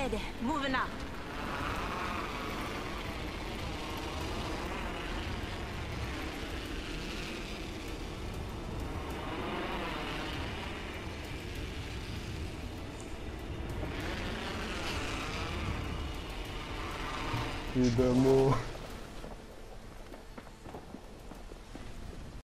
ahead. Moving up. في